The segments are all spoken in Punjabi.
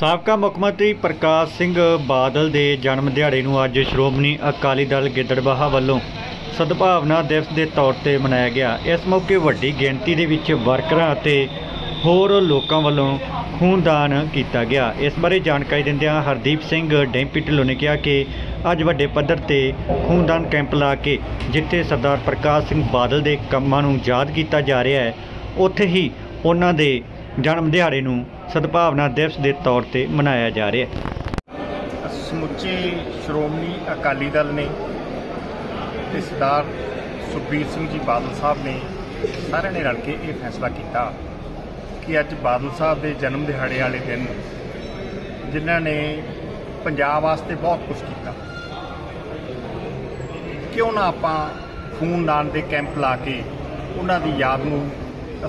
ਸਾਬਕਾ ਮੁੱਖ ਮੰਤਰੀ ਪ੍ਰਕਾਸ਼ ਸਿੰਘ ਬਾਦਲ ਦੇ ਜਨਮ ਦਿਹਾੜੇ ਨੂੰ ਅੱਜ ਸ਼੍ਰੋਮਣੀ ਅਕਾਲੀ ਦਲ ਗਿੱਦੜਬਾਹਾ ਵੱਲੋਂ ਸਦਭਾਵਨਾ ਦਿਵਸ ਦੇ ਤੌਰ ਤੇ ਮਨਾਇਆ ਗਿਆ। ਇਸ ਮੌਕੇ ਵੱਡੀ ਗਿਣਤੀ ਦੇ ਵਿੱਚ ਵਰਕਰਾਂ ਅਤੇ ਹੋਰ ਲੋਕਾਂ ਵੱਲੋਂ ਖੂਨਦਾਨ ਕੀਤਾ ਗਿਆ। ਇਸ ਬਾਰੇ ਜਾਣਕਾਰੀ ਦਿੰਦਿਆਂ ਹਰਦੀਪ ਸਿੰਘ ਡੈਂਪੀ ਢਿੱਲੋਂ ਨੇ ਕਿਹਾ ਕਿ ਅੱਜ ਵੱਡੇ ਪੱਧਰ ਤੇ ਖੂਨਦਾਨ ਕੈਂਪ ਲਾ ਕੇ ਜਿੱਥੇ ਸਰਦਾਰ ਪ੍ਰਕਾਸ਼ ਸਿੰਘ ਬਾਦਲ ਦੇ ਕੰਮਾਂ ਨੂੰ ਯਾਦ ਕੀਤਾ ਜਾ ਰਿਹਾ ਹੈ, ਉੱਥੇ ਹੀ ਉਹਨਾਂ ਦੇ ਜਨਮ ਦਿਹਾੜੇ ਨੂੰ ਸਦਭਾਵਨਾ ਦਿਵਸ ਦੇ ਤੌਰ ਤੇ ਮਨਾਇਆ ਜਾ ਰਿਹਾ ਹੈ। ਸਮੁੱਚੇ ਸ਼੍ਰੋਮਣੀ ਅਕਾਲੀ ਦਲ ਨੇ ਤੇ ਸਰਦਾਰ ਸੁਖਬੀਰ ਸਿੰਘ ਜੀ ਬਾਦਲ ਸਾਹਿਬ ਨੇ ਸਾਰਿਆਂ ਨੇ ਰਲ ਕੇ ਇਹ ਫੈਸਲਾ ਕੀਤਾ ਕਿ ਅੱਜ ਬਾਦਲ ਸਾਹਿਬ ਦੇ ਜਨਮ ਦਿਹਾੜੇ ਵਾਲੇ ਦਿਨ ਜਿਨ੍ਹਾਂ ਨੇ ਪੰਜਾਬ ਵਾਸਤੇ ਬਹੁਤ ਕੁਝ ਕੀਤਾ, ਕਿਉਂ ਨਾ ਆਪਾਂ ਖੂਨਦਾਨ ਦੇ ਕੈਂਪ ਲਾ ਕੇ ਉਹਨਾਂ ਦੀ ਯਾਦ ਨੂੰ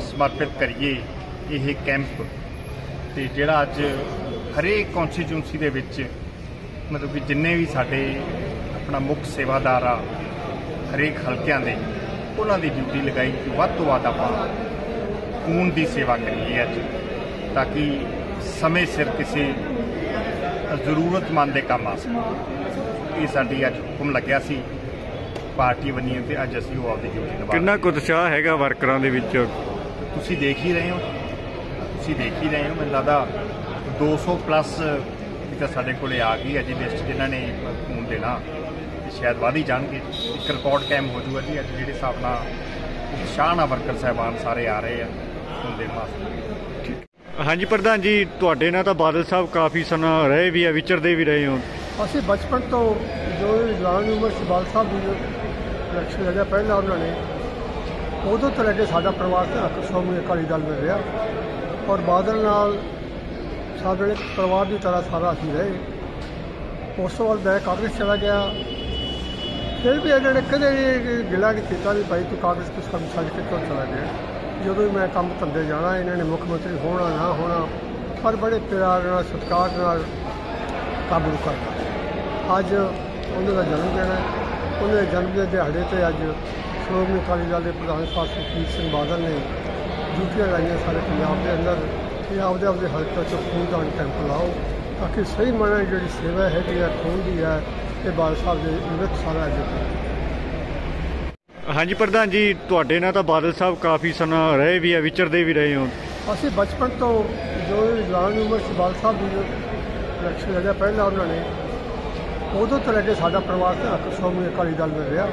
ਸਮਰਪਿਤ ਕਰੀਏ, ਇਹ ਕੈਂਪ ਤੇ ਜਿਹੜਾ ਅੱਜ ਹਰੇਕ ਕੌਂਸਟੀਚੁਐਂਸੀ ਦੇ ਵਿੱਚ ਮਤਲਬ ਕਿ ਜਿੰਨੇ ਵੀ ਸਾਡੇ ਆਪਣਾ ਮੁੱਖ ਸੇਵਾਦਾਰ ਆ ਹਰੇਕ ਹਲਕਿਆਂ ਦੇ ਉਹਨਾਂ ਦੀ ਡਿਊਟੀ ਲਗਾਈ ਕਿ ਵੱਧ ਤੋਂ ਵੱਧ ਆਪਾਂ ਖੂਨ ਦੀ ਸੇਵਾ ਕਰੀਏ ਅੱਜ ਤਾਂ ਕਿ ਸਮੇਂ ਸਿਰ ਕਿਸੇ ਜ਼ਰੂਰਤਮੰਦ ਦੇ ਕੰਮ ਆ ਸਕੇ ਇਹ ਸਾਡੀ ਅੱਜ ਹੁਕਮ ਲੱਗਿਆ ਸੀ ਪਾਰਟੀ ਬਣੀ ਤੇ ਅੱਜ ਅਸੀਂ ਉਹ ਆਪਦੀ ਡਿਊਟੀ ਨਿਭਾ ਕਿੰਨਾ ਕੁ ਉਤਸ਼ਾਹ ਹੈਗਾ ਵਰਕਰਾਂ ਦੇ ਵਿੱਚ? ਤੁਸੀਂ ਦੇਖ ਹੀ ਰਹੇ ਹੋ। ਤੁਸੀਂ ਦੇਖ ਹੀ ਰਹੇ ਹੋ ਮੈਨੂੰ ਲੱਗਦਾ 200 ਪਲੱਸ ਤਾਂ ਸਾਡੇ ਕੋਲੇ ਆ ਗਈ ਹੈ ਜੀ ਲਿਸਟ ਜਿਨ੍ਹਾਂ ਨੇ ਖੂਨ ਦੇਣਾ। ਤੇ ਸ਼ਾਇਦ ਵਧ ਹੀ ਜਾਣਗੇ। ਇੱਕ ਰਿਕਾਰਡ ਕਾਇਮ ਹੋ ਜੂਗਾ ਜੀ। ਅੱਜ ਜਿਹੜੇ ਹਿਸਾਬ ਨਾਲ ਉਤਸ਼ਾਹ ਨਾਲ ਵਰਕਰ ਸਾਹਿਬਾਨ ਸਾਰੇ ਆ ਰਹੇ ਆ ਖੂਨ ਦੇਣ ਵਾਸਤੇ। ਹਾਂਜੀ ਪ੍ਰਧਾਨ ਜੀ ਤੁਹਾਡੇ ਨਾਲ ਤਾਂ ਬਾਦਲ ਸਾਹਿਬ ਕਾਫੀ ਸਮਾਂ ਰਹੇ ਵੀ ਆ ਵਿਚਰਦੇ ਵੀ ਰਹੇ ਹੋ। ਅਸੀਂ ਬਚਪਨ ਤੋਂ ਜੋ ਜਵਾਨ ਉਮਰ ਬਾਲ ਸਾਹਿਬ ਦੀ ਜੋ ਇਲੈਕਸ਼ਨ ਲੜਿਆ ਪਹਿਲਾਂ ਉਹਨਾਂ ਨੇ ਉਦੋਂ ਤੋਂ ਲੈ ਕੇ ਸਾਡਾ ਪਰਿਵਾਰ ਤੇ ਹੱਕ ਸ਼੍ਰੋਮਣੀ ਅਕਾਲੀ ਦਲ ਵਿੱਚ ਰਿਹਾ। ਔਰ ਬਾਦਲ ਨਾਲ ਸਾਡੇ ਪਰਿਵਾਰ ਦੀ ਤਰ੍ਹਾਂ ਸਾਰਾ ਅਸੀਂ ਰਹੇ। ਉਸ ਤੋਂ ਬਾਅਦ ਮੈਂ ਕਾਂਗਰਸ ਚਲਾ ਗਿਆ। ਫਿਰ ਵੀ ਇਹਨਾਂ ਨੇ ਕਦੇ ਵੀ ਗਿਲਾ ਨਹੀਂ ਕੀਤਾ ਵੀ ਭਾਈ ਤੂੰ ਕਾਂਗਰਸ ਕਿਸ ਕੰਮ ਛੱਡ ਕੇ ਕਿਉਂ ਚਲਾ ਗਿਆ? ਜਦੋਂ ਵੀ ਮੈਂ ਕੰਮ ਧੰਦੇ ਜਾਣਾ, ਇਹਨਾਂ ਨੇ ਮੁੱਖ ਮੰਤਰੀ ਹੋਣਾ, ਨਾ ਹੋਣਾ, ਪਰ ਬੜੇ ਪਿਆਰ ਨਾਲ, ਸਤਿਕਾਰ ਨਾਲ ਕਾਬੂ ਕਰਦਾ ਅੱਜ ਉਹਨਾਂ ਦਾ ਜਨਮ ਦਿਨ ਹੈ। ਉਹਨਾਂ ਦੇ ਜਨਮ ਦੇ ਦਿਹਾੜੇ ਤੇ ਅੱਜ ਸ਼੍ਰੋਮਣੀ ਅਕਾਲੀ ਦਲ ਦੇ ਪ੍ਰਧਾਨ ਸਾਹਿਬ ਸੁਖਬੀਰ ਸਿੰਘ ਬਾਦਲ ਨੇ ਡਿਊਟੀਆਂ ਲਾਈਆਂ ਸਾਰੇ ਪੰਜਾਬ ਦੇ ਅੰਦਰ ਕਿ ਆਪਦੇ ਆਪਦੇ ਹਲਕੇ 'ਚ ਖੂਨਦਾਨ ਕੈਂਪ ਲਾਓ ਤਾਂ ਕਿ ਸਹੀ ਮਾਇਨੇ ਜਿਹੜੀ ਸੇਵਾ ਹੈਗੀ ਹੈ ਖੂਨ ਦੀ ਹੈ ਇਹ ਬਾਦਲ ਸਾਹਿਬ ਦੇ ਨਿਮਿਤ ਸਾਰਾ ਅੱਜ ਹਾਂਜੀ ਪ੍ਰਧਾਨ ਜੀ ਤੁਹਾਡੇ ਨਾਲ ਤਾਂ ਬਾਦਲ ਸਾਹਿਬ ਕਾਫੀ ਸਮਾਂ ਰਹੇ ਵੀ ਆ ਵਿਚਰਦੇ ਵੀ ਰਹੇ ਹੋ। ਅਸੀਂ ਬਚਪਨ ਤੋਂ ਜੋ ਜਵਾਨ ਉਮਰ ਸੀ ਬਾਲ ਸਾਹਿਬ ਦੀ ਜੋ ਇਲੈਕਸ਼ਨ ਲੜਿਆ ਪਹਿਲਾਂ ਉਹਨਾਂ ਨੇ ਉਦੋਂ ਤੋਂ ਲੈ ਕੇ ਸਾਡਾ ਪਰਿਵਾਰ ਤੇ ਹੱਕ ਸ਼੍ਰੋਮਣੀ ਅਕਾਲੀ ਦਲ ਵਿੱਚ ਰਿਹਾ।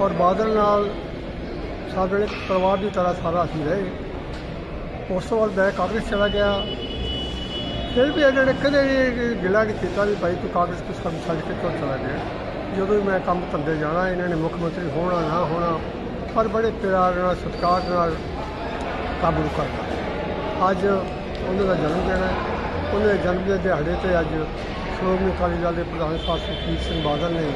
ਔਰ ਬਾਦਲ ਨਾਲ ਸਾਡੇ ਪਰਿਵਾਰ ਦੀ ਤਰ੍ਹਾਂ ਸਾਰਾ ਅਸੀਂ ਰਹੇ। ਉਸ ਤੋਂ ਬਾਅਦ ਮੈਂ ਕਾਂਗਰਸ ਚਲਾ ਗਿਆ। ਫਿਰ ਵੀ ਇਹਨਾਂ ਨੇ ਕਦੇ ਵੀ ਗਿਲਾ ਨਹੀਂ ਕੀਤਾ ਵੀ ਭਾਈ ਤੂੰ ਕਾਂਗਰਸ ਕਿਸ ਕੰਮ ਛੱਡ ਕੇ ਕਿਉਂ ਚਲਾ ਗਿਆ? ਜਦੋਂ ਵੀ ਮੈਂ ਕੰਮ ਧੰਦੇ ਜਾਣਾ, ਇਹਨਾਂ ਨੇ ਮੁੱਖ ਮੰਤਰੀ ਹੋਣਾ, ਨਾ ਹੋਣਾ, ਪਰ ਬੜੇ ਪਿਆਰ ਨਾਲ, ਸਤਿਕਾਰ ਨਾਲ ਕਾਬੂ ਕਰਦਾ ਅੱਜ ਉਹਨਾਂ ਦਾ ਜਨਮ ਦਿਨ ਹੈ। ਉਹਨਾਂ ਦੇ ਜਨਮ ਦੇ ਦਿਹਾੜੇ ਤੇ ਅੱਜ ਸ਼੍ਰੋਮਣੀ ਅਕਾਲੀ ਦਲ ਦੇ ਪ੍ਰਧਾਨ ਸਾਹਿਬ ਸੁਖਬੀਰ ਸਿੰਘ ਬਾਦਲ ਨੇ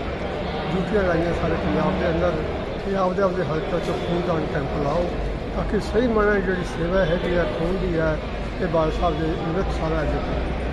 ਡਿਊਟੀਆਂ ਲਾਈਆਂ ਸਾਰੇ ਪੰਜਾਬ ਦੇ ਅੰਦਰ ਕਿ ਆਪਦੇ ਆਪਦੇ ਹਲਕੇ 'ਚ ਖੂਨਦਾਨ ਕੈਂਪ ਲਾਓ, ਤਾਂ ਕਿ ਸਹੀ ਮਾਇਨੇ ਜਿਹੜੀ ਸੇਵਾ ਹੈਗੀ ਹੈ ਖੂਨ ਦੀ ਹੈ ਇਹ ਬਾਲ ਸਾਹਿਬ ਦੇ ਨਿਮਿਤ ਸਾਰਾ ਅੱਗੇ